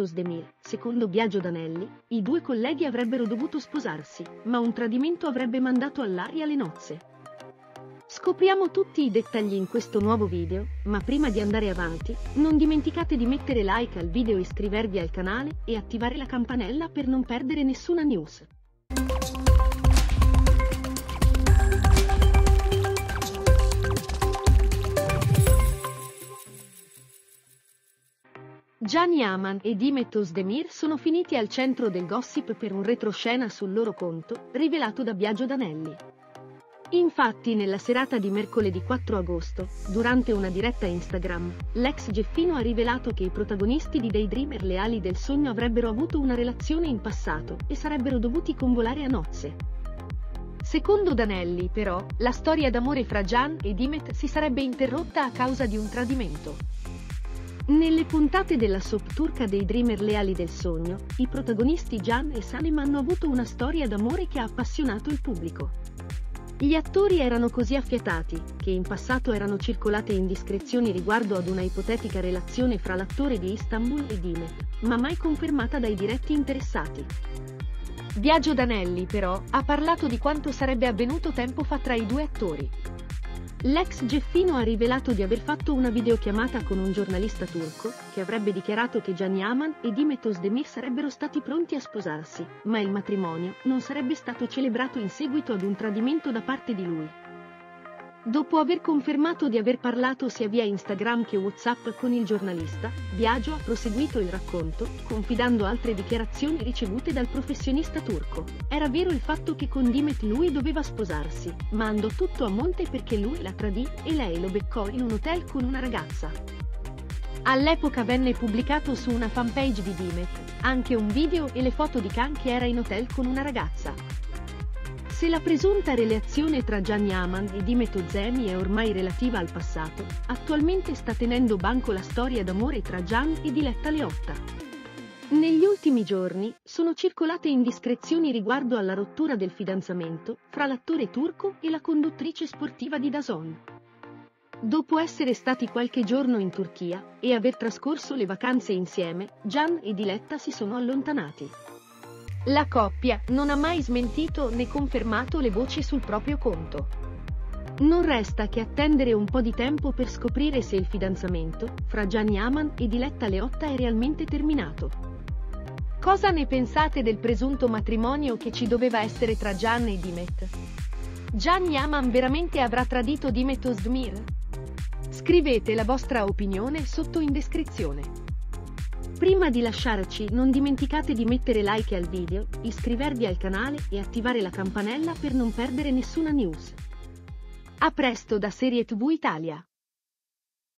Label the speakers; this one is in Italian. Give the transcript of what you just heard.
Speaker 1: Dimet Osdemir, secondo Biagio Danelli, i due colleghi avrebbero dovuto sposarsi, ma un tradimento avrebbe mandato all'aria le nozze. Scopriamo tutti i dettagli in questo nuovo video, ma prima di andare avanti, non dimenticate di mettere like al video iscrivervi al canale e attivare la campanella per non perdere nessuna news. Gian Yaman e Dimet Osdemir sono finiti al centro del gossip per un retroscena sul loro conto, rivelato da Biagio Danelli. Infatti, nella serata di mercoledì 4 agosto, durante una diretta Instagram, l'ex Geffino ha rivelato che i protagonisti di Daydreamer Leali del Sogno avrebbero avuto una relazione in passato e sarebbero dovuti convolare a nozze. Secondo Danelli, però, la storia d'amore fra Gian e Dimet si sarebbe interrotta a causa di un tradimento. Nelle puntate della soap turca dei Dreamer Leali del Sogno, i protagonisti Gian e Sanem hanno avuto una storia d'amore che ha appassionato il pubblico. Gli attori erano così affiatati, che in passato erano circolate indiscrezioni riguardo ad una ipotetica relazione fra l'attore di Istanbul e Dimet, ma mai confermata dai diretti interessati. Biagio Danelli, però, ha parlato di quanto sarebbe avvenuto tempo fa tra i due attori. L'ex Geffino ha rivelato di aver fatto una videochiamata con un giornalista turco, che avrebbe dichiarato che Gianni Aman e Dimet Özdemir sarebbero stati pronti a sposarsi, ma il matrimonio non sarebbe stato celebrato in seguito ad un tradimento da parte di lui. Dopo aver confermato di aver parlato sia via Instagram che WhatsApp con il giornalista, Biagio ha proseguito il racconto, confidando altre dichiarazioni ricevute dal professionista turco. Era vero il fatto che con Dimet lui doveva sposarsi, ma andò tutto a monte perché lui la tradì e lei lo beccò in un hotel con una ragazza. All'epoca venne pubblicato su una fanpage di Dimet anche un video e le foto di Khan che era in hotel con una ragazza. Se la presunta relazione tra Gianni Aman e Dimeto Zemi è ormai relativa al passato, attualmente sta tenendo banco la storia d'amore tra Gian e Diletta Leotta. Negli ultimi giorni sono circolate indiscrezioni riguardo alla rottura del fidanzamento fra l'attore turco e la conduttrice sportiva di Dazon. Dopo essere stati qualche giorno in Turchia e aver trascorso le vacanze insieme, Gian e Diletta si sono allontanati. La coppia non ha mai smentito né confermato le voci sul proprio conto. Non resta che attendere un po' di tempo per scoprire se il fidanzamento fra Gianni Aman e Diletta Leotta è realmente terminato. Cosa ne pensate del presunto matrimonio che ci doveva essere tra Gian e Dimet? Gianni Aman veramente avrà tradito Dimet Ozdmir? Scrivete la vostra opinione sotto in descrizione. Prima di lasciarci non dimenticate di mettere like al video, iscrivervi al canale e attivare la campanella per non perdere nessuna news. A presto da Serie TV Italia!